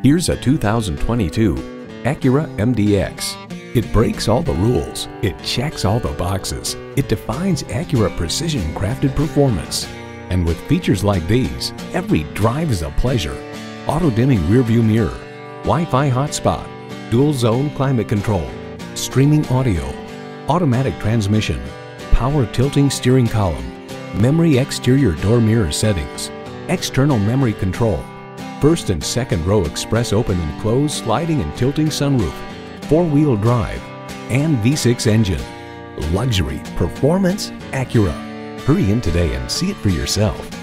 Here's a 2022 Acura MDX. It breaks all the rules. It checks all the boxes. It defines Acura precision crafted performance. And with features like these, every drive is a pleasure. Auto dimming rearview mirror, Wi-Fi hotspot, dual zone climate control, streaming audio, automatic transmission, power tilting steering column, memory exterior door mirror settings, external memory control, first and second row express open and close sliding and tilting sunroof, four-wheel drive, and V6 engine. Luxury, performance, Acura. Hurry in today and see it for yourself.